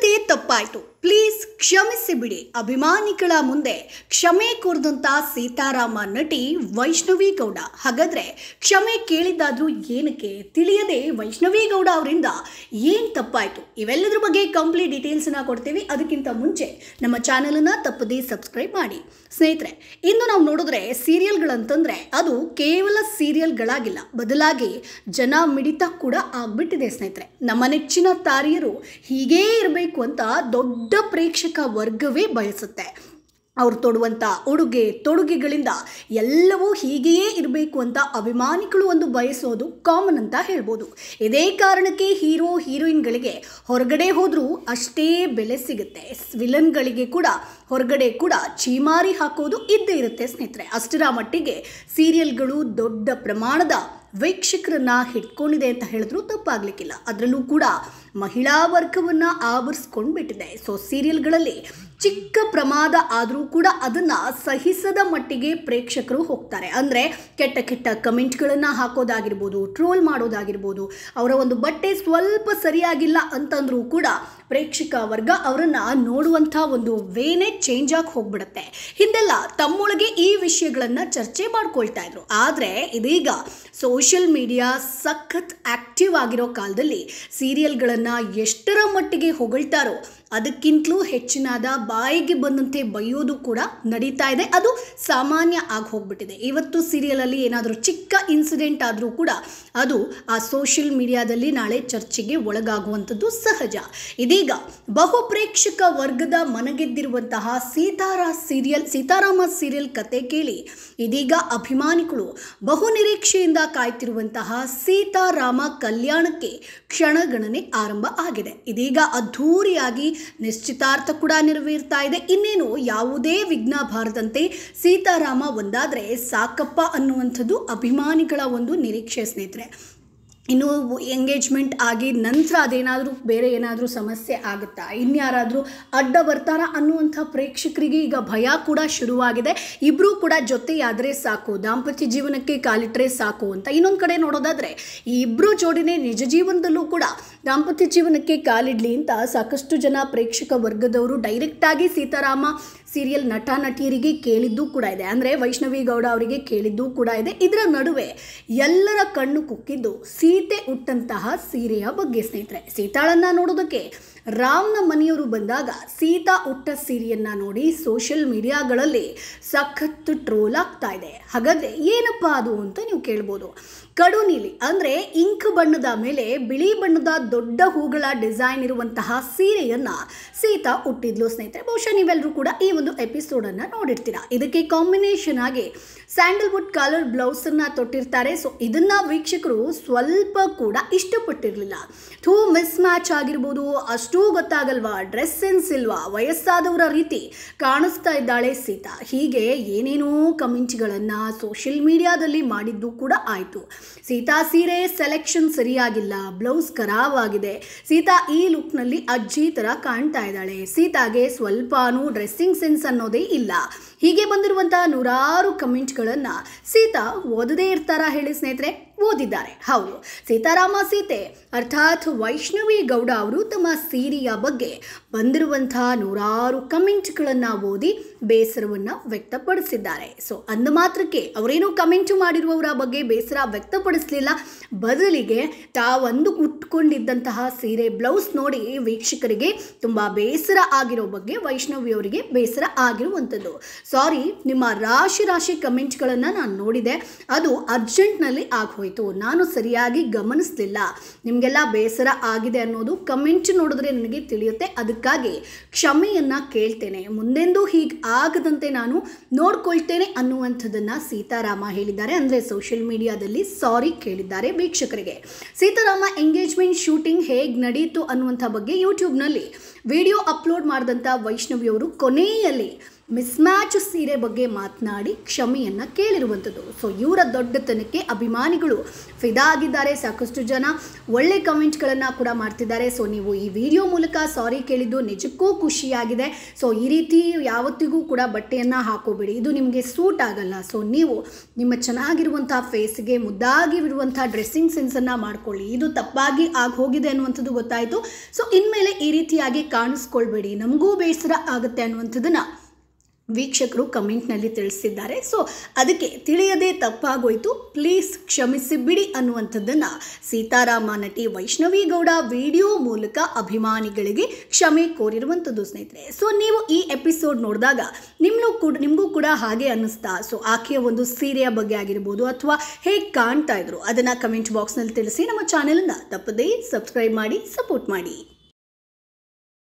ti ತಪ್ಪಾಯ್ತು. Please ಕ್ಷಮಿಸಿ ಬಿಡಿ. ಅಭಿಮಾನಿಗಳ ಮುಂದೆ ಕ್ಷಮೆ ಕೋರಿದಂತ ಸೀತಾರಾಮ ನಟಿ ವೈಷ್ಣವಿ ಗೌಡ. ಹಾಗಾದ್ರೆ ಕ್ಷಮೆ ಕೇಳಿದ್ದಾದ್ರೂ ಏನಕ್ಕೆ? ತಿಳಿಯದೆ ವೈಷ್ಣವಿ ಗೌಡ ಅವರಿಂದ ಏನ್ ತಪ್ಪಾಯ್ತು? ಇವೆಲ್ಲದ್ರ ಬಗ್ಗೆ ಕಂಪ್ಲೀಟ್ ಡೀಟೇಲ್ಸ್ನ ಕೊಡ್ತೀವಿ. ಅದಕ್ಕಿಂತ ಮುಂಚೆ ನಮ್ಮ ಚಾನಲನ್ನು ತಪ್ಪದೇ ಸಬ್ಸ್ಕ್ರೈಬ್ ಮಾಡಿ. ಸ್ನೇಹಿತರೆ, ಇಂದು ನಾವು ನೋಡಿದ್ರೆ ಸೀರಿಯಲ್ಗಳಂತಂದರೆ ಅದು ಕೇವಲ ಸೀರಿಯಲ್ಗಳಾಗಿಲ್ಲ ಬದಲಾಗಿ ಜನ ಮಿಡಿತ ಕೂಡ ಆಗ್ಬಿಟ್ಟಿದೆ ಸ್ನೇಹಿತರೆ. ನಮ್ಮ ನೆಚ್ಚಿನ ತಾರಿಯರು ಹೀಗೇ ಇರಬೇಕು ಅಂತ ದೊಡ್ಡ ಪ್ರೇಕ್ಷಕ ವರ್ಗವೇ ಬಯಸುತ್ತೆ. ಅವ್ರು ತೊಡುವಂಥ ಉಡುಗೆ, ತೊಡುಗೆಗಳಿಂದ ಎಲ್ಲವೂ ಹೀಗೆಯೇ ಇರಬೇಕು ಅಂತ ಅಭಿಮಾನಿಗಳು ಒಂದು ಬಯಸೋದು ಕಾಮನ್ ಅಂತ ಹೇಳ್ಬೋದು. ಇದೇ ಕಾರಣಕ್ಕೆ ಹೀರೋ, ಹೀರೋಯಿನ್ಗಳಿಗೆ ಹೊರಗಡೆ ಹೋದರೂ ಅಷ್ಟೇ ಬೆಲೆ ಸಿಗುತ್ತೆ. ವಿಲನ್ಗಳಿಗೆ ಕೂಡ, ಹೊರಗಡೆ ಕೂಡ ಚೀಮಾರಿ ಹಾಕೋದು ಇದ್ದೇ ಇರುತ್ತೆ ಸ್ನೇಹಿತರೆ. ಅಷ್ಟರ ಮಟ್ಟಿಗೆ ಸೀರಿಯಲ್ಗಳು ದೊಡ್ಡ ಪ್ರಮಾಣದ ವೀಕ್ಷಕರನ್ನ ಹಿಡ್ಕೊಂಡಿದೆ ಅಂತ ಹೇಳಿದ್ರು ತಪ್ಪಾಗ್ಲಿಕ್ಕಿಲ್ಲ. ಅದರಲ್ಲೂ ಕೂಡ ಮಹಿಳಾ ವರ್ಗವನ್ನು ಆವರಿಸ್ಕೊಂಡು ಬಿಟ್ಟಿದೆ ಸೊ ಸೀರಿಯಲ್ಗಳಲ್ಲಿ ಚಿಕ್ಕ ಪ್ರಮಾದ ಆದರೂ ಕೂಡ ಅದನ್ನ ಸಹಿಸದ ಮಟ್ಟಿಗೆ ಪ್ರೇಕ್ಷಕರು ಹೋಗ್ತಾರೆ. ಅಂದರೆ ಕೆಟ್ಟ ಕೆಟ್ಟ ಕಮೆಂಟ್ಗಳನ್ನು ಹಾಕೋದಾಗಿರ್ಬೋದು, ಟ್ರೋಲ್ ಮಾಡೋದಾಗಿರ್ಬೋದು, ಅವರ ಒಂದು ಬಟ್ಟೆ ಸ್ವಲ್ಪ ಸರಿಯಾಗಿಲ್ಲ ಅಂತಂದ್ರೂ ಕೂಡ ಪ್ರೇಕ್ಷಕ ವರ್ಗ ಅವರನ್ನು ನೋಡುವಂಥ ಒಂದು ವೇನೇ ಚೇಂಜ್ ಆಗಿ ಹೋಗ್ಬಿಡುತ್ತೆ. ಹಿಂದೆಲ್ಲ ತಮ್ಮೊಳಗೆ ಈ ವಿಷಯಗಳನ್ನು ಚರ್ಚೆ ಮಾಡ್ಕೊಳ್ತಾ ಇದ್ರು. ಆದರೆ ಇದೀಗ ಸೋಷಿಯಲ್ ಮೀಡಿಯಾ ಸಖತ್ ಆಕ್ಟಿವ್ ಆಗಿರೋ ಕಾಲದಲ್ಲಿ ಸೀರಿಯಲ್ಗಳನ್ನು ಎಷ್ಟರ ಮಟ್ಟಿಗೆ ಹೊಗಳ್ತಾರೋ ಅದಕ್ಕಿಂತಲೂ ಹೆಚ್ಚಿನಾದ ಬಾಯಿಗೆ ಬಂದಂತೆ ಬೈಯೋದು ಕೂಡ ನಡೀತಾ ಇದೆ. ಅದು ಸಾಮಾನ್ಯ ಆಗಿ ಹೋಗ್ಬಿಟ್ಟಿದೆ. ಇವತ್ತು ಸೀರಿಯಲಲ್ಲಿ ಏನಾದರೂ ಚಿಕ್ಕ ಇನ್ಸಿಡೆಂಟ್ ಆದರೂ ಕೂಡ ಅದು ಆ ಸೋಷಿಯಲ್ ಮೀಡಿಯಾದಲ್ಲಿ ನಾಳೆ ಚರ್ಚೆಗೆ ಒಳಗಾಗುವಂಥದ್ದು ಸಹಜ. ಇದೀಗ ಬಹುಪ್ರೇಕ್ಷಕ ವರ್ಗದ ಮನಗೆದ್ದಿರುವಂತಹ ಸೀತಾರ ಸೀರಿಯಲ್ ಸೀತಾರಾಮ ಸೀರಿಯಲ್ ಕತೆ ಕೇಳಿ ಇದೀಗ ಅಭಿಮಾನಿಗಳು ಬಹು ನಿರೀಕ್ಷೆಯಿಂದ ಕಾಯ್ತಿರುವಂತಹ ಸೀತಾರಾಮ ಕಲ್ಯಾಣಕ್ಕೆ ಕ್ಷಣಗಣನೆ ಆರಂಭ ಆಗಿದೆ. ಇದೀಗ ಅದ್ಧೂರಿಯಾಗಿ ನಿಶ್ಚಿತಾರ್ಥ ಕೂಡ ನೆರವೇರ್ತಾ ಇದೆ. ಇನ್ನೇನು ಯಾವುದೇ ವಿಘ್ನ ಬಾರದಂತೆ ಸೀತಾರಾಮ ಒಂದಾದರೆ ಸಾಕಪ್ಪ ಅನ್ನುವಂಥದ್ದು ಅಭಿಮಾನಿಗಳ ಒಂದು ನಿರೀಕ್ಷೆ ಸ್ನೇಹಿತರೆ. ಇನ್ನು ಎಂಗೇಜ್ಮೆಂಟ್ ಆಗಿ ನಂತರ ಅದೇನಾದರೂ ಬೇರೆ ಏನಾದರೂ ಸಮಸ್ಯೆ ಆಗುತ್ತಾ? ಇನ್ಯಾರಾದರೂ ಅಡ್ಡ ಬರ್ತಾರಾ ಅನ್ನುವಂಥ ಪ್ರೇಕ್ಷಕರಿಗೆ ಈಗ ಭಯ ಕೂಡ ಶುರುವಾಗಿದೆ. ಇಬ್ಬರೂ ಕೂಡ ಜೊತೆಯಾದರೆ ಸಾಕು, ದಾಂಪತ್ಯ ಜೀವನಕ್ಕೆ ಕಾಲಿಟ್ಟರೆ ಸಾಕು ಅಂತ. ಇನ್ನೊಂದು ಕಡೆ ನೋಡೋದಾದರೆ, ಈ ಇಬ್ಬರು ಜೋಡಿನೇ ನಿಜ ಜೀವನದಲ್ಲೂ ಕೂಡ ದಾಂಪತ್ಯ ಜೀವನಕ್ಕೆ ಕಾಲಿಡಲಿ ಅಂತ ಸಾಕಷ್ಟು ಜನ ಪ್ರೇಕ್ಷಕ ವರ್ಗದವರು ಡೈರೆಕ್ಟಾಗಿ ಸೀತಾರಾಮ ಸೀರಿಯಲ್ ನಟ ನಟಿಯರಿಗೆ ಕೇಳಿದ್ದೂ ಕೂಡ ಇದೆ. ಅಂದರೆ ವೈಷ್ಣವಿ ಗೌಡ ಅವರಿಗೆ ಕೇಳಿದ್ದೂ ಕೂಡ ಇದೆ. ಇದರ ನಡುವೆ ಎಲ್ಲರ ಕಣ್ಣು ಕುಕ್ಕಿದ್ದು ಸೀತೆ ಉಟ್ಟಂತಹ ಸೀರೆಯ ಬಗ್ಗೆ ಸ್ನೇಹಿತರೆ. ಸೀತಾಳನ್ನ ನೋಡೋದಕ್ಕೆ ರಾಮ್ನ ಮನೆಯವರು ಬಂದಾಗ ಸೀತಾ ಉಟ್ಟ ಸೀರೆಯನ್ನ ನೋಡಿ ಸೋಷಿಯಲ್ ಮೀಡಿಯಾಗಳಲ್ಲಿ ಸಖತ್ ಟ್ರೋಲ್ ಆಗ್ತಾ ಇದೆ. ಹಾಗಾದ್ರೆ ಏನಪ್ಪ ಅದು ಅಂತ ನೀವು ಕೇಳ್ಬೋದು. ಕಡು ನೀಲಿ ಅಂದರೆ ಇಂಕ್ ಬಣ್ಣದ ಮೇಲೆ ಬಿಳಿ ಬಣ್ಣದ ದೊಡ್ಡ ಹೂಗಳ ಡಿಸೈನ್ ಇರುವಂತಹ ಸೀರೆಯನ್ನ ಸೀತಾ ಉಟ್ಟಿದ್ಲು ಸ್ನೇಹಿತರೆ, ಬಹುಶಃ ನೀವೆಲ್ಲರೂ ಕೂಡ ಈ ಒಂದು ಎಪಿಸೋಡನ್ನು ನೋಡಿರ್ತೀರಾ. ಇದಕ್ಕೆ ಕಾಂಬಿನೇಷನ್ ಆಗಿ ಸ್ಯಾಂಡಲ್ವುಡ್ ಕಲರ್ ಬ್ಲೌಸನ್ನು ತೊಟ್ಟಿರ್ತಾರೆ. ಸೊ ಇದನ್ನು ವೀಕ್ಷಕರು ಸ್ವಲ್ಪ ಕೂಡ ಇಷ್ಟಪಟ್ಟಿರಲಿಲ್ಲ. ಥೂ ಮಿಸ್ ಮ್ಯಾಚ್ ಆಗಿರ್ಬೋದು, ಅಷ್ಟೂ ಗೊತ್ತಾಗಲ್ವಾ? ಡ್ರೆಸ್ ಸೆನ್ಸ್ ಇಲ್ವಾ? ವಯಸ್ಸಾದವರ ರೀತಿ ಕಾಣಿಸ್ತಾ ಇದ್ದಾಳೆ ಸೀತಾ. ಹೀಗೆ ಏನೇನೋ ಕಮೆಂಟ್ಗಳನ್ನು ಸೋಷಿಯಲ್ ಮೀಡಿಯಾದಲ್ಲಿ ಮಾಡಿದ್ದು ಕೂಡ ಆಯಿತು. ಸೀತಾ ಸೀರೆ ಸೆಲೆಕ್ಷನ್ ಸರಿಯಾಗಿಲ್ಲ. ಬ್ಲೌಸ್ ಖರಾಬ್ ಆಗಿದೆ ಸೀತಾ ಈ ಲುಕ್ನಲ್ಲಿ ಅಜ್ಜಿ ಥರ ಕಾಣ್ತಾ ಇದ್ದಾಳೆ. ಸೀತಾಗೆ ಸ್ವಲ್ಪನೂ ಡ್ರೆಸ್ಸಿಂಗ್ ಸೆನ್ಸ್ ಅನ್ನೋದೇ ಇಲ್ಲ. ಹೀಗೆ ಬಂದಿರುವಂತಹ ನೂರಾರು ಕಮೆಂಟ್ಗಳನ್ನು ಸೀತಾ ಓದದೇ ಇರ್ತಾರ ಹೇಳಿ ಸ್ನೇಹಿತರೆ? ಓದಿದ್ದಾರೆ. ಹೌದು. ಸೀತಾರಾಮ ಸೀತೆ ಅರ್ಥಾತ್ ವೈಷ್ಣವಿ ಗೌಡ ಅವರು ತಮ್ಮ ಸೀರೆಯ ಬಗ್ಗೆ ಬಂದಿರುವಂತಹ ನೂರಾರು ಕಮೆಂಟ್ಗಳನ್ನು ಓದಿ ಬೇಸರವನ್ನು ವ್ಯಕ್ತಪಡಿಸಿದ್ದಾರೆ. ಸೊ ಅಂದ ಮಾತ್ರಕ್ಕೆ ಅವರೇನು ಕಮೆಂಟ್ ಮಾಡಿರುವವರ ಬಗ್ಗೆ ಬೇಸರ ವ್ಯಕ್ತಪಡಿಸಲಿಲ್ಲ. ಬದಲಿಗೆ ತಾವೊಂದು ಉಟ್ಕೊಂಡಿದ್ದಂತಹ ಸೀರೆ, ಬ್ಲೌಸ್ ನೋಡಿ ವೀಕ್ಷಕರಿಗೆ ತುಂಬ ಬೇಸರ ಆಗಿರೋ ಬಗ್ಗೆ ವೈಷ್ಣವಿ ಅವರಿಗೆ ಬೇಸರ ಆಗಿರುವಂಥದ್ದು. ಸಾರಿ, ನಿಮ್ಮ ರಾಶಿ ರಾಶಿ ಕಮೆಂಟ್ಗಳನ್ನು ನಾನು ನೋಡಿದೆ. ಅದು ಅರ್ಜೆಂಟ್ನಲ್ಲಿ ಆಗೋಯ್ತು ನಾನು ಸರಿಯಾಗಿ ಗಮನಿಸಲಿಲ್ಲ. ನಿಮಗೆಲ್ಲ ಬೇಸರ ಆಗಿದೆ ಅನ್ನೋದು ಕಮೆಂಟ್ ನೋಡಿದ್ರೆ ನನಗೆ ತಿಳಿಯುತ್ತೆ. ಅದಕ್ಕಾಗಿ ಕ್ಷಮೆಯನ್ನು ಕೇಳ್ತೇನೆ. ಮುಂದೆಂದೂ ಹೀಗೆ ಆಗದಂತೆ ನಾನು ನೋಡ್ಕೊಳ್ತೇನೆ ಅನ್ನುವಂಥದ್ದನ್ನು ಸೀತಾರಾಮ ಹೇಳಿದ್ದಾರೆ. ಅಂದರೆ ಸೋಷಿಯಲ್ ಮೀಡಿಯಾದಲ್ಲಿ ಸಾರಿ ಕೇಳಿದ್ದಾರೆ ವೀಕ್ಷಕರಿಗೆ. ಸೀತಾರಾಮ ಎಂಗೇಜ್ಮೆಂಟ್ ಶೂಟಿಂಗ್ ಹೇಗೆ ನಡೆಯಿತು ಅನ್ನುವಂಥ ಬಗ್ಗೆ ಯೂಟ್ಯೂಬ್ನಲ್ಲಿ ವಿಡಿಯೋ ಅಪ್ಲೋಡ್ ಮಾಡಿದಂಥ ವೈಷ್ಣವಿಯವರು ಕೊನೆಯಲ್ಲಿ ಮಿಸ್ಮ್ಯಾಚ್ ಸೀರೆ ಬಗ್ಗೆ ಮಾತನಾಡಿ ಕ್ಷಮೆಯನ್ನು ಕೇಳಿರುವಂಥದ್ದು ಸೊ, ಇವರ ದೊಡ್ಡತನಕ್ಕೆ ಅಭಿಮಾನಿಗಳು ಫಿದಾ ಆಗಿದ್ದಾರೆ ಸಾಕಷ್ಟು ಜನ ಒಳ್ಳೆ ಕಮೆಂಟ್ಗಳನ್ನು ಕೂಡ ಮಾಡ್ತಿದ್ದಾರೆ. ಸೊ, ನೀವು ಈ ವಿಡಿಯೋ ಮೂಲಕ ಸಾರಿ ಕೇಳಿದ್ದು ನಿಜಕ್ಕೂ ಖುಷಿಯಾಗಿದೆ. ಸೊ, ಈ ರೀತಿ ಯಾವತ್ತಿಗೂ ಕೂಡ ಬಟ್ಟೆಯನ್ನು ಹಾಕೋಬೇಡಿ. ಇದು ನಿಮಗೆ ಸೂಟ್ ಆಗಲ್ಲ. ಸೊ, ನೀವು ನಿಮ್ಮ ಚೆನ್ನಾಗಿರುವಂಥ ಫೇಸ್ಗೆ ಮುದ್ದಾಗಿರುವಂಥ ಡ್ರೆಸ್ಸಿಂಗ್ ಸೆನ್ಸನ್ನು ಮಾಡ್ಕೊಳ್ಳಿ. ಇದು ತಪ್ಪಾಗಿ ಆಗಿ ಹೋಗಿದೆ ಅನ್ನುವಂಥದ್ದು ಗೊತ್ತಾಯಿತು. ಸೊ, ಇನ್ಮೇಲೆ ಈ ರೀತಿಯಾಗಿ ಕಾಣಿಸ್ಕೊಳ್ಬೇಡಿ. ನಮಗೂ ಬೇಸರ ಆಗುತ್ತೆ ಅನ್ನುವಂಥದ್ದನ್ನು ವೀಕ್ಷಕರು ಕಮೆಂಟ್ನಲ್ಲಿ ತಿಳಿಸಿದ್ದಾರೆ. ಸೊ ಅದಕ್ಕೆ ತಿಳಿಯದೆ ತಪ್ಪಾಗೋಯ್ತು. ಪ್ಲೀಸ್ ಕ್ಷಮಿಸಿ ಬಿಡಿ ಅನ್ನುವಂಥದ್ದನ್ನು ಸೀತಾರಾಮ ನಟಿ ವೈಷ್ಣವಿ ಗೌಡ ವಿಡಿಯೋ ಮೂಲಕ ಅಭಿಮಾನಿಗಳಿಗೆ ಕ್ಷಮೆ ಕೋರಿರುವಂಥದ್ದು ಸ್ನೇಹಿತರೆ. ಸೊ ನೀವು ಈ ಎಪಿಸೋಡ್ ನೋಡಿದಾಗ ನಿಮ್ಮನ್ನು ಕೂಡ, ನಿಮಗೂ ಕೂಡ ಹಾಗೆ ಅನ್ನಿಸ್ತಾ. ಸೊ ಆಕೆಯ ಒಂದು ಸೀರೆಯ ಬಗ್ಗೆ ಆಗಿರ್ಬೋದು ಅಥವಾ ಹೇಗೆ ಕಾಣ್ತಾ ಇದ್ರು. ಅದನ್ನು ಕಮೆಂಟ್ ಬಾಕ್ಸ್ನಲ್ಲಿ ತಿಳಿಸಿ. ನಮ್ಮ ಚಾನೆಲನ್ನು ತಪ್ಪದೇ ಸಬ್ಸ್ಕ್ರೈಬ್ ಮಾಡಿ ಸಪೋರ್ಟ್ ಮಾಡಿ.